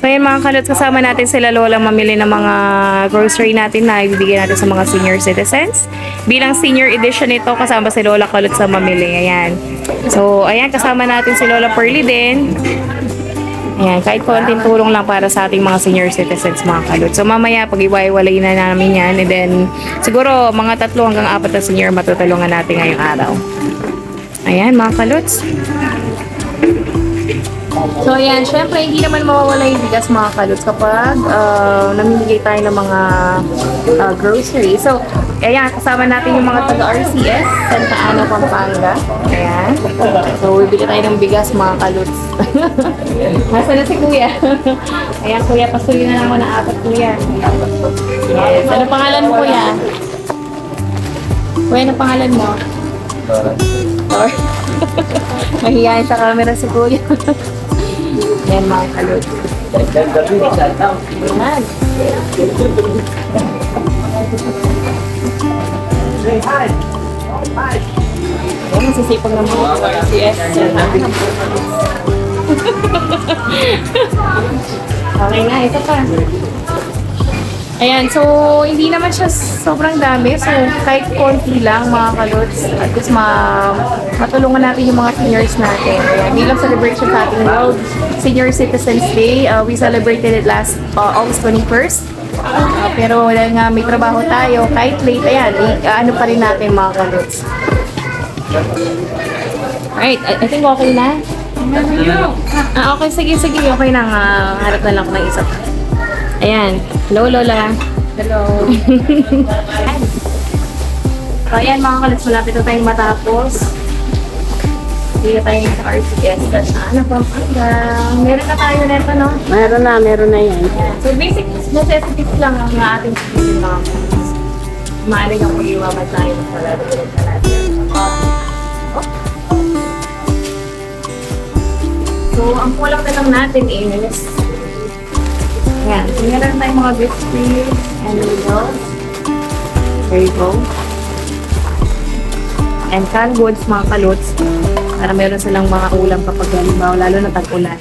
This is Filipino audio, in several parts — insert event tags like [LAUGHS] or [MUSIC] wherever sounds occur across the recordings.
So yun mga kalot, kasama natin sila Lola mamili ng mga grocery natin na ibibigay natin sa mga senior citizens. Bilang senior edition ito, kasama si Lola Kalot sa mamili. Ayan. So, ayan, kasama natin si Lola Pearly din. Ayan, kahit konting tulong lang para sa ating mga senior citizens mga kalot. So mamaya pag iwaiwalay na namin yan and then siguro mga tatlo hanggang apat na senior matutulungan natin ngayong araw. Ayan mga kalots. So ayan, syempre hindi naman mawawala yung bigas mga kalots kapag uh, namimigay tayo ng mga uh, grocery. So ayan, kasama natin yung mga taga-RCS, Santa Ana, Pampanga. Ayan. So bibili tayo ng bigas mga kalots. [LAUGHS] Nasaan na si kuya? [LAUGHS] ayan kuya, pasuyo na lang ako ng apat kuya. Yes. Ano pangalan mo kuya? Kuya, ano pangalan mo? Or, [LAUGHS] mahihayin sa camera si kuya. Yan mga kalot. Yan. Yan, sisipag ng mga CS. [LAUGHS] okay na, ito pa. Ayan, so hindi naman siya sobrang dami. So kahit konti lang mga kalots, at least ma matulungan natin yung mga seniors natin. Ayan, bilang celebration sa ating World Senior Citizens Day, uh, we celebrated it last uh, August 21st. Uh, pero dahil nga may trabaho tayo, kahit late, ayan, i- uh, ano pa rin natin mga kalots. Alright, I, I think okay na. Ah, okay, sige, sige, okay na nga. Harap na lang ako ng isa pa. Ayan. Hello, Lola. Hello. [LAUGHS] so, ayan mga kalits, malapit na tayong matapos. Hindi na tayo sa RCS. Ano, Pampanga. Meron na tayo neto, no? Meron na, meron na yan. So, basic necessities lang ang ating sabihin mga kalits. Maaari kang mag-iwaman tayo ng na natin. So, ang kulang na lang natin is Ayan. So, meron tayong mga biscuits and noodles. There you go. And canned goods, mga kalots. Para meron silang mga ulam kapag halimbawa, lalo na tag-ulan.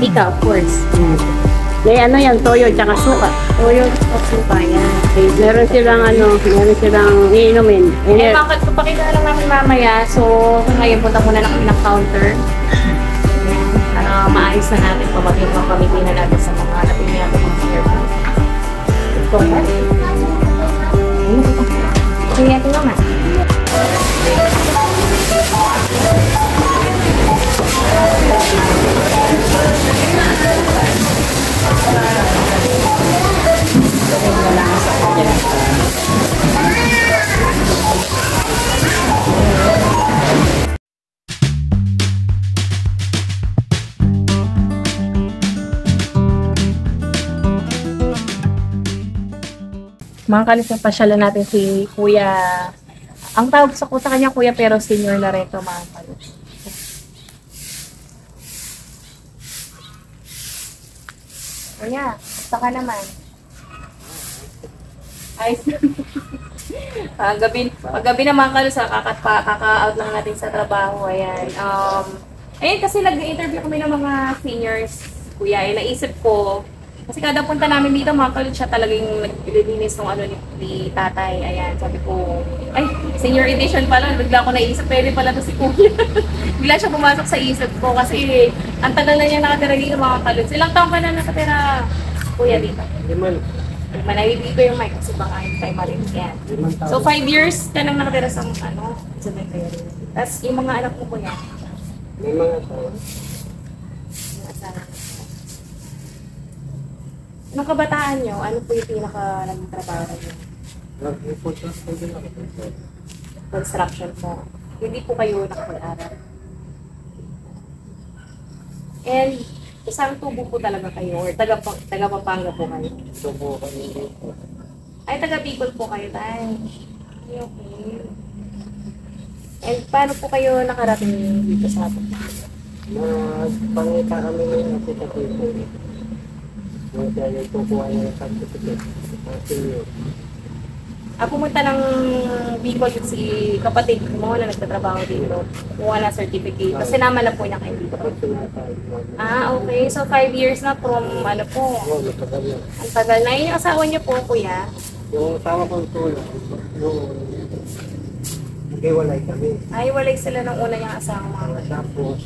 Ika, of course. May ano yan, toyo tsaka suka. Toyo, suka, yan. Okay, meron silang ano, meron silang iinumin. Eh, bakit papakita lang namin mamaya. So, ngayon punta muna na kami ng counter. Ayan. Para maayos na natin Go Mga kalis na pasyalan natin si Kuya. Ang tawag sa sa kanya Kuya pero senior na rin ito mga kalis. Kuya, basta ka naman. Ayos na. [LAUGHS] Ah, gabi, pag gabi na mga kalis, ah, kaka, kaka-out lang natin sa trabaho. Ayan. Um, ayun kasi nag-interview kami ng mga seniors. Kuya, eh, naisip ko, kasi kada punta namin dito, mga kalit siya talagang naglilinis ng ano ni, ni tatay. Ayan, sabi ko, ay, senior edition pala. Bigla ko naisip, pwede pala to si kuya. [LAUGHS] Bigla siya pumasok sa isip ko kasi ang tagal na niya nakatira dito mga kalit. Ilang taon ka na nakatira, kuya, dito? Liman. Manahili ko yung mic kasi baka yung time marin. Yan. So, five years ka nang nakatira sa ano, sa. Tapos yung mga anak mo kuya, May mga tao. yung asawa. Nung kabataan nyo, ano po yung pinaka naging trabaho? Nag-report ko din ako. construction po. Hindi po kayo nakapag-aral. And isang tubo po talaga kayo or taga, taga Pampanga po kayo. Subo kami. Ay, taga Bicol po kayo, tay. Ay, okay. And paano po kayo nakarating dito sa atin? Nagpangita kami ng nakita ko ito. Kaya yung kukuha niya ng certificate. Ah, pumunta ng Bicol yung si kapatid mo na nagtatrabaho dito. Kumuha ng certificate. Tapos sinama na po niya kayo dito. Ah, okay. So, five years na from, ano po, Oo, matagal yan. ang tagal na. Yun yung asawa niyo po, kuya. Yung sama kong tulong, yung naghiwalay kami. Ay, walay sila ng una niyang asawa. Tapos,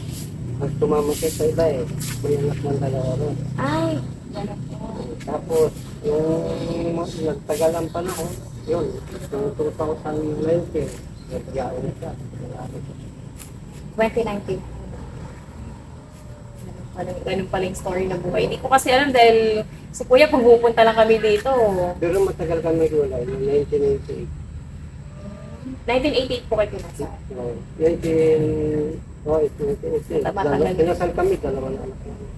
nag tumama siya sa iba eh. May anak ng dalawa ron. Ay. Tapos, yung nagtagal ang panahon, yun, yung 2019, nagyaon siya. Wala na siya. 2019. Ganun pala, ganun pala yung story ng buhay. Hindi ko kasi alam dahil si kuya pagpupunta lang kami dito. Pero matagal kami noong 1988. 1988 po kayo pinasal. No, 19... Oh, it's 1988. Tama, Dalawa- tagal. Kinasal kami, dalawa na anak namin.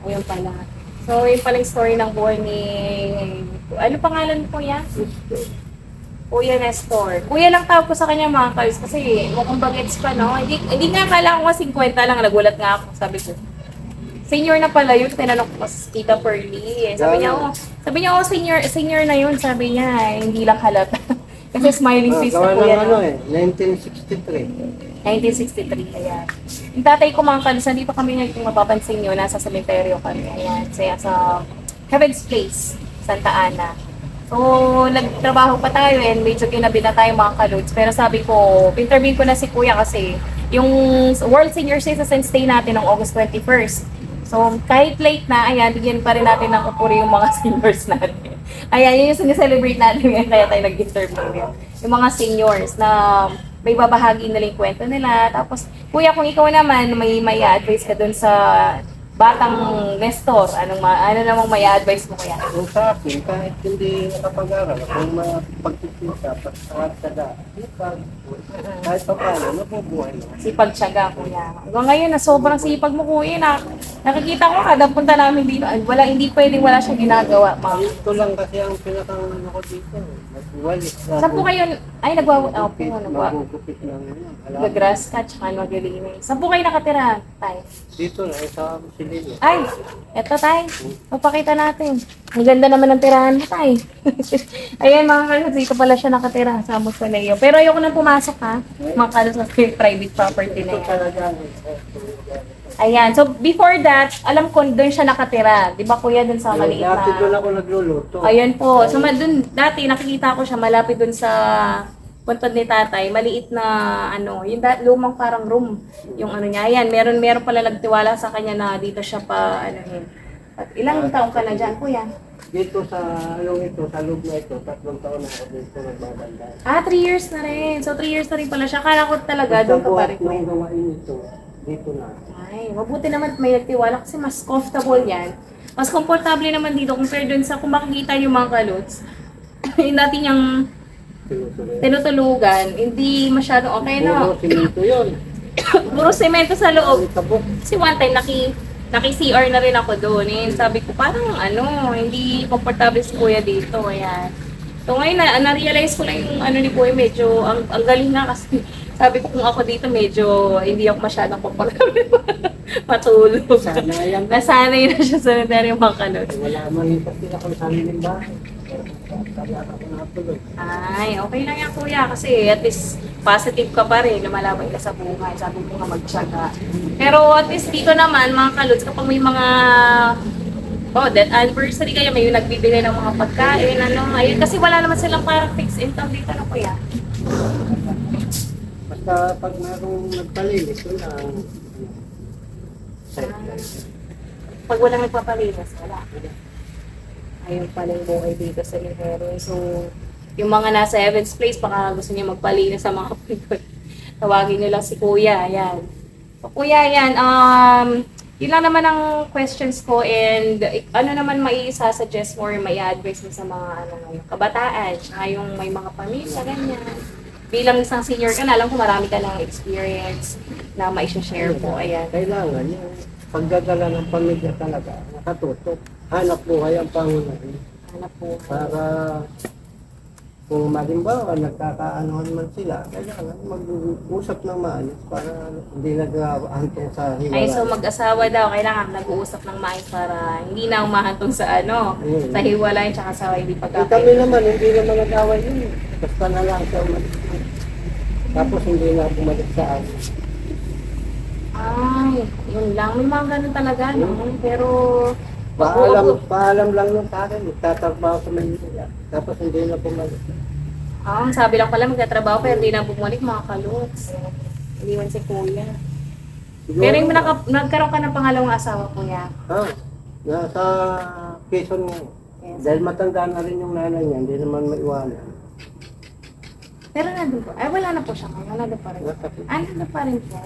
Ayun pala. So, yun pala yung story ng buhay ni... Ano pangalan po yan? Kuya Nestor. Kuya lang tawag ko sa kanya mga kals kasi mukhang bagets pa, no? Hindi, hindi nga akala ko nga 50 lang. Nagulat nga ako. Sabi ko, senior na pala yun. Tinanong ko si Tita Pearly. Eh. Sabi niya, oh, sabi niya, oh, senior, senior na yun. Sabi niya, eh, hindi lang halata. [LAUGHS] kasi smiling Ah, face gawa na ng kuya. ano no? eh, 1963. 1963, ayan. Yung tatay ko mga kalusan, dito kami nyo, kung mapapansin nyo, nasa cemetery kami, ayan, sa, sa Heaven's Place, Santa Ana. So, nagtrabaho pa tayo and medyo ginabi na tayo mga kaluds. Pero sabi ko, interview ko na si Kuya kasi yung World Senior Citizen Day natin ng August 21st. So, kahit late na, ayan, bigyan pa rin natin ng kupuri yung mga [LAUGHS] seniors natin. Ayan, yun yung sineselebrate natin ngayon, [LAUGHS] kaya tayo nag-interview. Yung mga seniors na may babahagi nila yung kwento nila. Tapos, kuya, kung ikaw naman may may advice ka dun sa batang Nestor, anong ma ano namang may advice mo kuya? Kung sa akin, kahit hindi nakapag-aral, kung mapagkikita, pagkakasada, sipag, kahit pa paano, nabubuhay na. Sipag tiyaga, kuya. Hanggang ngayon, na sobrang sipag mo, kuya. Na, nakikita ko kada punta namin dito, wala, hindi pwedeng wala siyang ginagawa. Ito lang kasi ang pinakang ano ko dito. Saan po kayo, ay, nagwawa, oh, po, nagwa, Magugupit lang yun. Alam mo, nag-grass cut, tsaka maglilinis. Saan po kayo nakatira, tay? Dito na, sa Silino. Ay, eto tay. Mapakita natin. Ang ganda naman ng tirahan mo tay. [LAUGHS] Ayan mga kalos, dito pala siya nakatira sa Muscoleo. Pero ayoko nang pumasok ha. Mga kalos sa private property na yan. Ayan, so before that, alam ko doon siya nakatira. Di ba kuya doon sa maliit Dati doon na... ako nagluluto. Ayan po. So ma- dun, dati nakikita ko siya malapit doon sa puntod ni tatay, maliit na ano, yung da- lumang parang room, yung ano niya. Ayan, meron meron pala nagtiwala sa kanya na dito siya pa ano yun. At ilang taong ka na diyan, kuya? Dito sa, ano ito, sa loob na ito, tatlong taon na ako dito nagbabanda. Ah, 3 years na rin. So 3 years na rin pala siya. Kala ko talaga doon ka pa rin. nung gawain ito, dito na. Ay, mabuti naman at may nagtiwala kasi mas comfortable yan. Mas komportable naman dito compared dun sa kung makikita yung mga kalots. [LAUGHS] yung dati niyang tinutulugan, hindi masyado okay Puro na. simento yun. [COUGHS] Puro semento sa loob. Kasi one time, naki, naki-CR na rin ako doon. Eh, sabi ko, parang ano, hindi comfortable si kuya dito. Ayan. So ngayon, na, na-realize ko lang yung ano ni kuya, medyo, ang, ang galing na kasi [LAUGHS] sabi ko kung ako dito, medyo hindi ako masyadong comfortable [LAUGHS] matulog. Sana yan. Nasanay na siya sa cemetery mga kanot. Wala man yung kasi ako sa bahay. Kaya ako natuloy. Ay, okay lang yan kuya kasi at least positive ka pa rin, lumalaban ka sa buhay. Sabi ko nga magtsaga. Pero at least dito naman, mga kalods, kapag may mga Oh, that anniversary kayo, may nagbibigay ng mga pagkain, ano, ayun. Kasi wala naman silang parang fixed income dito na kuya. Basta pag mayroong nagpalinis, wala. ang, ano. Pag walang nagpapalinis, wala. Ayun pala yung buhay dito sa Ligero. So, yung mga nasa Evans Place, baka gusto niyo magpalinis sa mga pinto. [LAUGHS] Tawagin niyo lang si Kuya, ayan. So, Kuya, ayan, um, yun lang naman ang questions ko and eh, ano naman may isa-suggest mo or may advice mo sa mga ano, ngayon, kabataan, tsaka yung may mga pamilya, ganyan. Bilang isang senior ka na, alam ko marami ka ng experience na mai-share po, ayan. Kailangan yung pagdadala ng pamilya talaga, nakatutok. Hanap buhay ang pangunahin Hanap po. para kung malimbawa nagkakaanohan man sila, kailangan mag-usap ng maayos para hindi nag-ahantong sa Ay, so hiwalay. mag-asawa daw, kailangan nag-uusap ng maayos para hindi na umahantong sa ano, Mm. sa hiwalay tsaka sa hindi Eh, kami pagkakain. naman, hindi naman nag-away yun. Basta na lang siya umalis. Tapos hindi na bumalik sa amin. Ay, yun lang. May mga ganun talaga, no? Pero, Paalam, paalam lang yung akin, nagtatrabaho sa Manila. Tapos hindi na bumalik. ah, ang sabi lang pala magtatrabaho pero hindi na bumalik mga kaluts. Iniwan si kuya. Siguro, Pero yung naka, nagkaroon ka ng pangalawang asawa, kuya. Ah, nasa Quezon nga. Yes. Dahil matanda na rin yung nanay niya, hindi naman maiwanan. Pero nandun po. Ay, wala na po siya ngayon. Nandun pa rin. Ah, nandun pa rin po.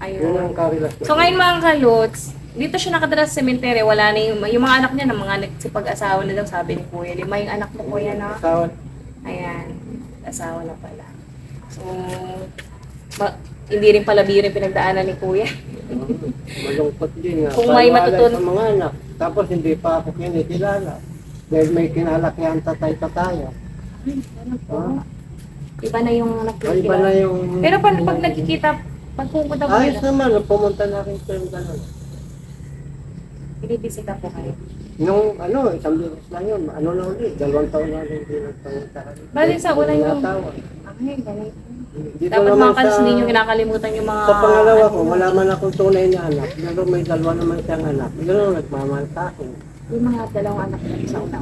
Ayun. So ngayon mga kaluts, dito siya nakatira sa cemetery. Wala na yung, yung mga anak niya na mga nagsipag-asawa na daw, sabi ni kuya. Lima yung anak mo, kuya, na. Asawa, Ayan, asawa na pala. So, ma- hindi rin pala biro yung pinagdaanan ni kuya. [LAUGHS] malungkot din nga. Kung may matutun- sa mga anak. Tapos hindi pa ako kinikilala. Dahil may kinalakihan tatay-tatayo. Ah, Iba na yung iba na yung... Pero pag, pag nakikita, pag pupunta po Ayos kayo, naman, pumunta na rin sa yung gano'n. binibisita po kayo. Nung ano, isang bilis lang yun. Ano na ulit, dalawang taon na rin din nagpangunta kami. Bali, sa una yung-. Ay, ganito. Dito Dapat naman mga sa- hindi nyo kinakalimutan yung mga... Sa pangalawa ko, ano, wala man akong tunay na anak. Pero may dalawa naman siyang anak. Gano'n nagmamahal sa akin. Yung mga dalawang anak na sa una.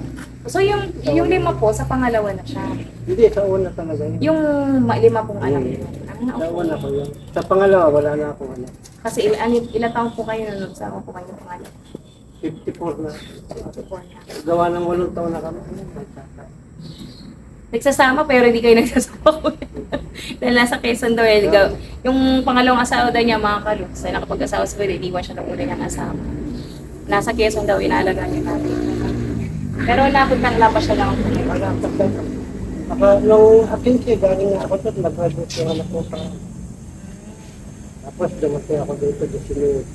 So yung, yung lima po, sa pangalawa na siya. Hindi, sa una talaga yun. Yung ma- lima pong anak Hmm. Una okay. ko yun. Sa pangalawa, wala na akong anak. Kasi il- ano, ilang taon po kayo nung nagsama po kayo ng pangalan? 54 na. 54 na. Gawa ng walong taon na kami. Nagsasama pero hindi kayo [LAUGHS] nagsasama ko. Dahil nasa Quezon daw eh. Ga- Yung pangalawang asawa daw niya mga kaluts. Dahil nakapag-asawa sa kuya, iniwan siya ng una niyang asawa. Nasa Quezon daw, inaalagaan niya natin. Pero na pa siya lang. Aka, nung agency, galing na ako doon, nag-graduate yung anak ko pa. Tapos dumating ako dito, disinute.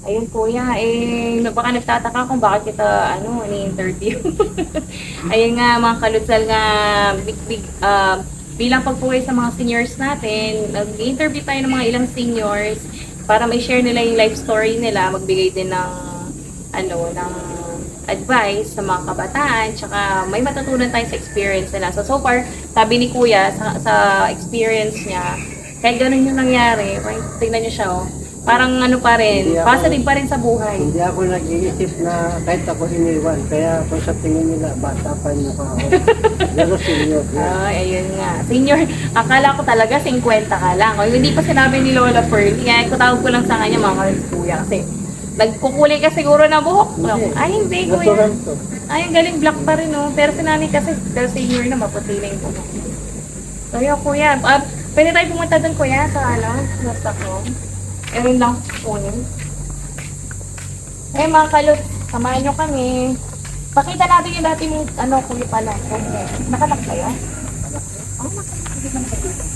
Ayun kuya, eh, baka nagtataka kung bakit kita, ano, ni-interview. [LAUGHS] Ayun nga, mga kalutsal nga, big, big, uh, bilang pagpuwi sa mga seniors natin, nag-interview tayo ng mga ilang seniors para may share nila yung life story nila, magbigay din ng, ano, ng advice sa mga kabataan, tsaka may matutunan tayo sa experience nila. So, so far, sabi ni kuya, sa, sa experience niya, kahit ganun yung nangyari, parang tingnan niyo siya, oh, parang ano pa rin, Hindi ako- positive pa rin sa buhay. Hindi ako nag-iisip na kahit ako iniwan. Kaya kung sa tingin nila, bata pa yung mukha ko. Pero senior na. Ay, ayun nga. Senior, akala ko talaga 50 ka lang. O, hindi pa sinabi ni Lola Pearl. Kaya ko tawag ko lang sa kanya mga kuya. Kasi nagkukulay ka siguro na buhok. Hindi. Ay, hindi kuya. to. Ay, ang galing black pa rin, no? Pero si nanay kasi, pero senior na, maputi na yung buhok. So, yun, kuya. Uh, pwede tayo pumunta dun, kuya, sa ano, sa Stockholm. Ewan lang kunin. Eh, mga kalot, samahan nyo kami. Pakita natin yung dati mong, ano, kuya pala. Okay. Nakalak kayo? Nakalak. Hindi na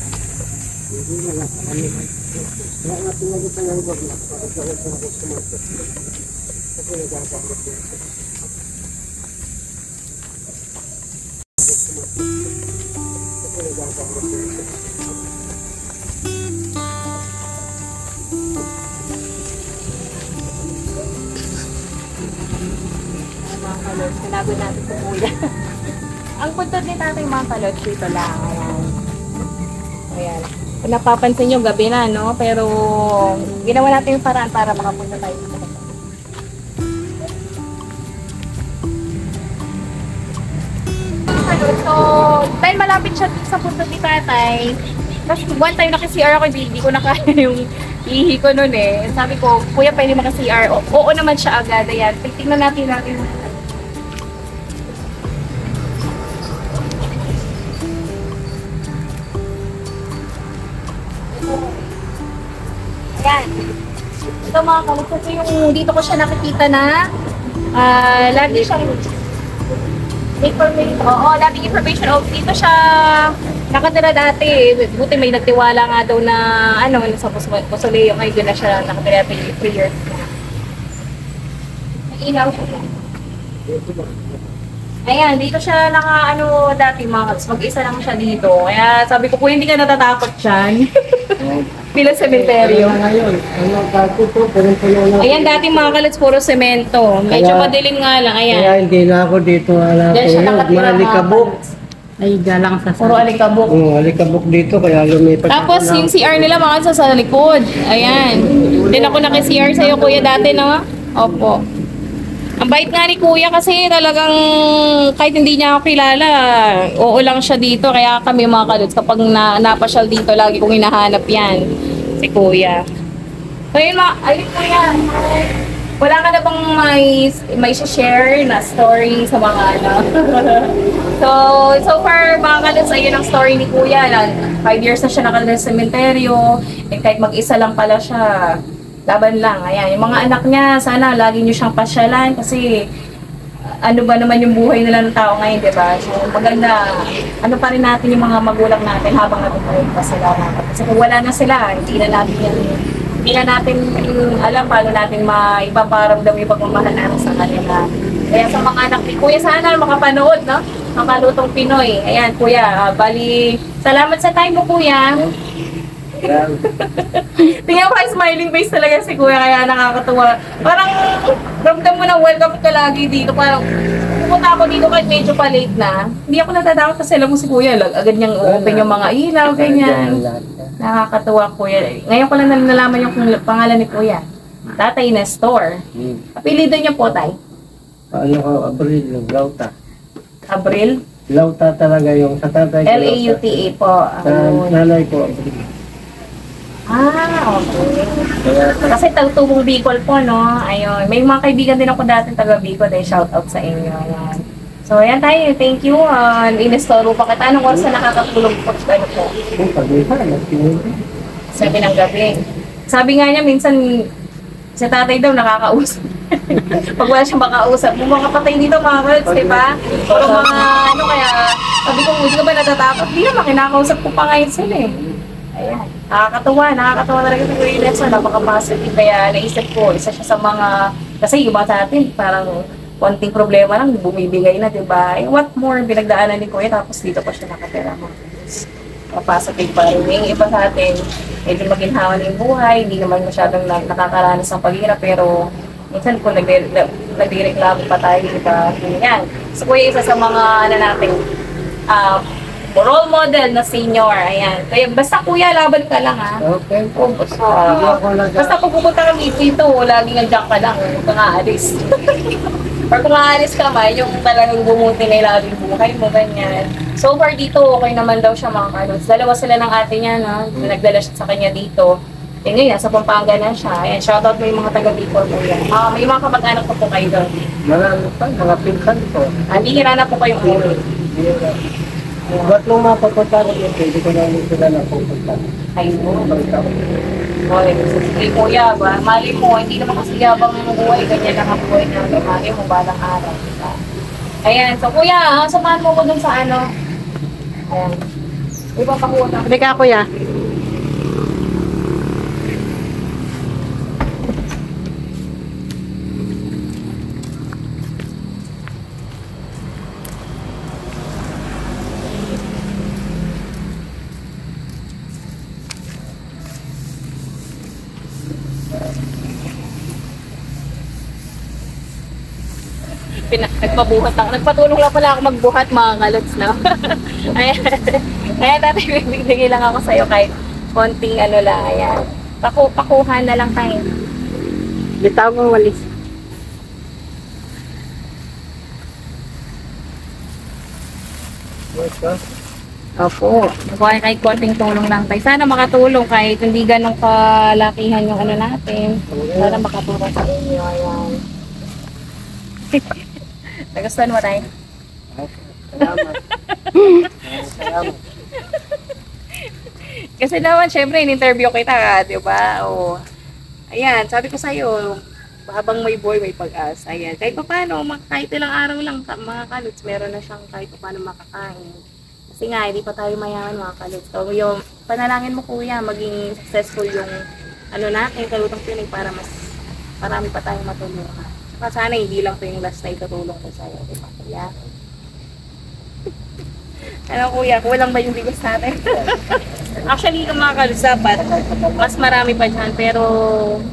mga kalot, sinabi natin sa kuya. Ang puntot ni tatay mga kalot, dito lang. Ayan. Ayan. Kung napapansin nyo, gabi na, no? Pero, ginawa natin yung paraan para makapunta tayo. Kalot, so, dahil malapit siya sa puntot ni tatay, tapos one time naka-CR ako, hindi, hindi ko na kaya [LAUGHS] yung ihi ko nun eh. Sabi ko, kuya, pwede maka-CR. Oo naman siya agad. Ayan, tingnan natin natin. Ayan. Ito mga ito yung dito ko siya nakikita na ah lagi siyang information. Oo, lagi information. Oh, dito siya nakatira dati. Buti may nagtiwala nga daw na ano, sa Pos- Posoleo. Ngayon doon na siya nakatira dati 3 years na. Ilaw. Ayan, dito siya naka ano dati mga kats. Mag-isa lang siya dito. Kaya sabi ko po hindi ka natatakot dyan. [LAUGHS] Bilang sementeryo. Ngayon, ano, dati po, puno-puno na. Ayan, dati mga kalats, puro semento. Medyo Kaya- madilim nga lang. Ayan. Kaya hindi na ako dito wala Diyan siya tulog. nakatira mga Malikabok. kalats. Ay, galang sa Puro alikabok. Oo, alikabok dito, kaya lumipat Tapos ako yung ng- CR nila mga kalats sa likod. Ayan. Din ako naki-CR sa'yo kuya dati no? Opo. Ang bait nga ni kuya kasi talagang kahit hindi niya ako kilala, oo lang siya dito. Kaya kami mga kalats kapag na, napasyal dito, lagi kong hinahanap yan. Si kuya. So yun mga, ayun kuya. Wala ka na bang may, may share na story sa mga ano? [LAUGHS] so, so far mga kalats, ayun ang story ni kuya. Na five years na siya nakadala sa sementeryo. And kahit mag-isa lang pala siya, laban lang. Ayan, yung mga anak niya, sana lagi niyo siyang pasyalan kasi ano ba naman yung buhay nila ng tao ngayon, di ba? So, maganda, ano pa rin natin yung mga magulang natin habang nabubuhay pa sila. Kasi kung wala na sila, hindi na natin yan, hindi na natin alam paano natin maipaparamdam yung pagmamahal natin sa kanila. Kaya sa mga anak ni Kuya, sana makapanood, no? Makalutong Pinoy. Ayan, Kuya, ah, bali, salamat sa time mo, Kuya. Tingnan ko smiling face talaga si Kuya kaya nakakatuwa. Parang ramdam mo na welcome ka lagi dito. Parang pupunta ako dito kahit medyo pa late na. Hindi ako natatakot kasi alam mo si Kuya. Lag, agad niyang open yung mga ilaw, ganyan. Nakakatuwa Kuya. Ngayon ko lang nalaman yung kung- pangalan ni Kuya. Tatay Nestor. Hmm. Apelido niya po, Tay. Ano ko, Abril, Lauta. Abril. Lauta talaga yung sa tatay ko. L-A-U-T-A po. Sa nanay ko, Abril. Ah, okay. Kasi tagtubong Bicol po, no? Ayun. May mga kaibigan din ako dati taga Bicol. Eh, shout out sa inyo. Ayan. So, ayan tayo. Thank you. Uh, inistoro pa kita. Anong oras na nakakatulog po? Ano po? Sabi ng gabi. Sabi nga niya, minsan, si tatay daw nakakausap. [LAUGHS] Pag wala siyang makausap, yung mga patay dito mga kalds, di ba? Pero mga ano kaya, sabi ko, hindi ka ba natatakot? Hindi naman, kinakausap ko pa ngayon sila eh. Ayan. Nakakatuwa, nakakatuwa talaga si Kuya Nelson, napaka-positive. Kaya naisip ko, isa siya sa mga, kasi iba sa atin, parang konting problema lang, bumibigay na, di ba? Eh, what more, pinagdaanan ni Kuya, tapos dito pa siya nakatira kalds. Positive pa rin. Yung iba sa atin, medyo maginhawa yung buhay, hindi naman masyadong na- nakakaranas ng paghirap, pero minsan kung nagre- na- nagreklamo pa tayo, di ba? Yan. So, kuya, isa sa mga, ano natin, ah, role model na senior, ayan. Kaya basta kuya, laban ka lang ha. Okay. Oh, basta, Hindi nag- basta pag pupunta kami dito, laging nandiyan ka lang, huwag kang aalis. Or kung aalis ka man, yung talagang bumuti na laging buhay mo, ganyan. So far dito, okay naman daw siya mga kalos. Dalawa sila ng ate niya, no? Nagdala siya sa kanya dito. Eh ngayon, nasa Pampanga na siya. Ayan, shoutout mo yung mga taga Bicol mo yan. Ah, may mga kamag-anak ko po kayo doon. Marami pa, mga pinsan ko. Ah, bihira na po kayong uwi. Ba't nung mapapunta ko yun, hindi ko na yung sila napupunta. Balik ako. Okay, sige kuya, ba? Mali mo, hindi naman kasi yabang ng buhay, ganyan lang ang buhay namin. Mali mo, balang araw. Diba? Ayan, so kuya, ah, samahan mo ko dun sa ano. Ayan. Iba pa kuha na. Hindi ka, kuya. Nagpabuhat ako. Nagpatulong lang pala ako magbuhat mga kalots, no? [LAUGHS] ayan. Ayan, tatay, bibigay lang ako sa'yo kahit konting ano lang, ayan. Paku, pakuha na lang tayo. Bitaw kong walis. Opo. Kuha kahit konting tulong lang tayo. Sana makatulong kahit hindi ganun kalakihan yung ano natin. Sana makatulong sa inyo. Ayan. [LAUGHS] Nagustuhan mo tayo? Salamat. [LAUGHS] Salamat. Kasi naman, syempre, in-interview kita, di ba? O, ayan, sabi ko sa'yo, habang may boy, may pag-asa. Ayan, kahit pa paano, kahit ilang araw lang, mga kaluts, meron na siyang kahit pa paano makakain. Kasi nga, hindi pa tayo mayaman, mga kaluts. So, yung panalangin mo, kuya, maging successful yung, ano natin, kalutang piling para mas, marami pa tayong matulungan. Saka sana hindi lang to yung last na itutulong ko sa'yo, di ba kuya? [LAUGHS] ano kuya, kulang ba yung bigas natin? [LAUGHS] Actually, yung mga kalusapat, mas marami pa dyan. Pero,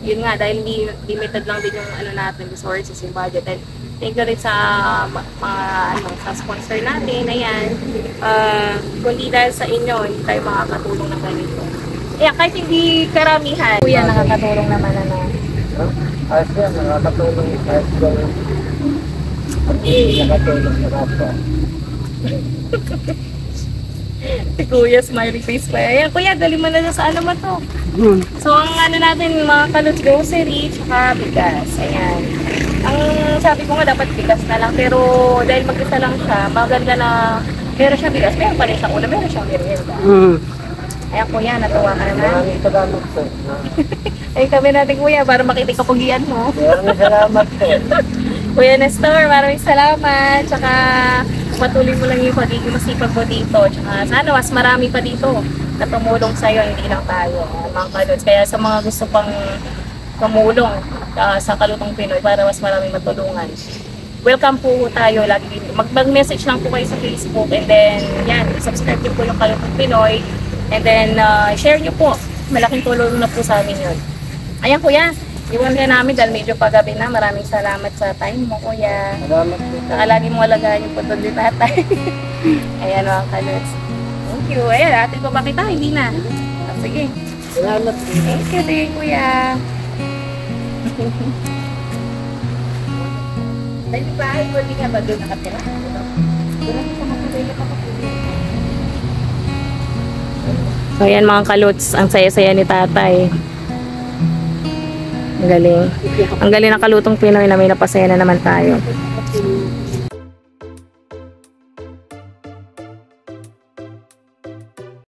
yun nga, dahil li- limited lang din yung ano natin, resources, yung budget. And thank you rin sa mga ano, sa sponsor natin. Ayan. Uh, kundi dahil sa inyo, hindi tayo makakatulong ng ganito. Kaya kahit hindi karamihan, kuya, nakakatulong naman ano. Ayos yan, nakakatulong kahit gawin. Nakatulong sa kapwa. Si Kuya, smiley face pa. Ayan, Kuya, dali mo na sa ano mo to. So, ang ano natin, mga kalut grocery, tsaka bigas. Ayan. Ang sabi ko nga, dapat bigas na lang. Pero dahil mag-isa lang siya, maganda na meron siya bigas. Meron pa rin siyang ulam, meron siyang merienda. Hmm. Ayan, Kuya, natuwa ka naman. Maraming salamat po. [LAUGHS] Ay, kami natin, Kuya, para makita kapugian mo. Maraming salamat po. [LAUGHS] Kuya Nestor, maraming salamat. Tsaka patuloy mo lang yung pagiging masipag mo dito. Tsaka sana mas marami pa dito na tumulong sa'yo, hindi lang tayo. Ayan, Mga kaluts. Kaya sa mga gusto pang tumulong ah, sa Kalutong Pinoy para mas marami matulungan. Welcome po tayo lagi dito. Mag- Mag-message lang po kayo sa Facebook and then yan, subscribe niyo po yung Kalutong Pinoy and then ah, share niyo po. Malaking tulong na po sa amin yun. Ayan kuya, iwan ka namin dahil medyo pagabi na. Maraming salamat sa time mo kuya. Salamat po. Saka lagi mo alagaan yung putol ni tatay. [LAUGHS] Ayan mga kaluts. Thank you. Ayan, ate ko ba kita? Hindi na. Ah, sige. Salamat po. Thank you din kuya. Dahil mo, hindi nga ba doon nakatira? Doon ako sa makabila pa So ayan mga kaluts, ang saya-saya ni tatay. Ang galing. Ang galing ng kalutong Pinoy na may napasaya na naman tayo.